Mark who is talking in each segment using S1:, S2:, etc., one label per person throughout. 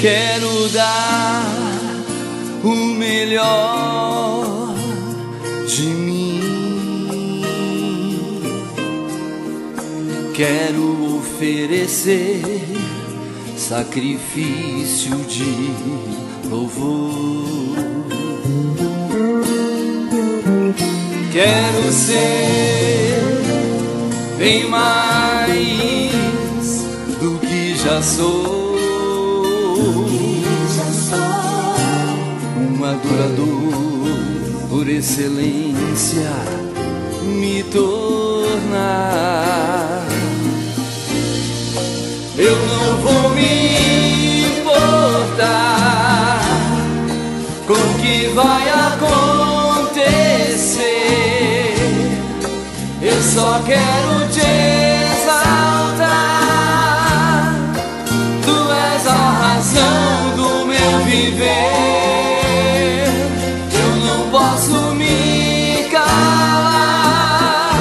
S1: Quero dar o melhor de mim. Quero oferecer sacrifício de louvor. Quero ser bem mais do que já sou. Um adorador por excelência me tornar. Eu só quero te exaltar. Tu és a razão do meu viver. Eu não posso me calar.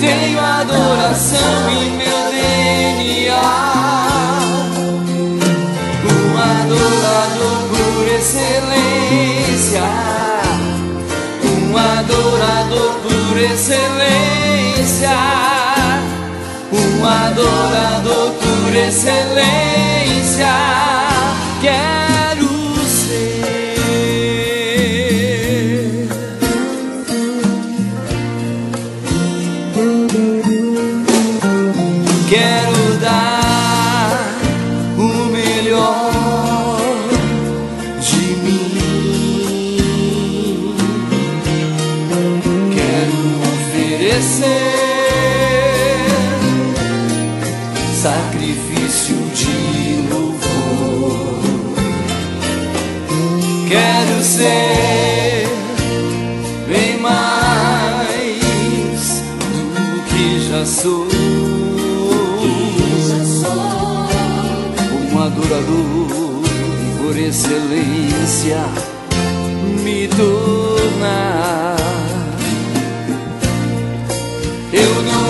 S1: Tenho adoração em meu DNA. Um adorador por excelência. Um adorador por excelência. Um adorador por excelência. Quero oferecer sacrifício de louvor. Quero ser bem mais do que já sou. Um adorador por excelência me tornar. Eu não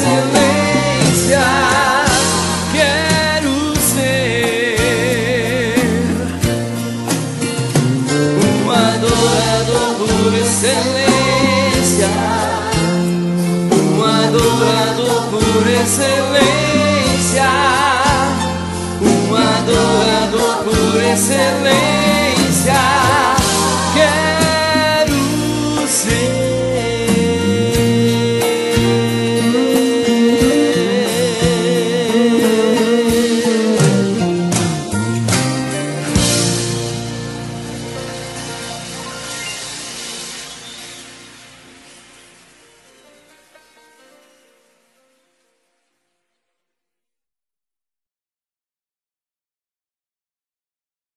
S1: excelência. Quero ser um adorador por excelência. Um adorador por excelência. Um adorador por excelência.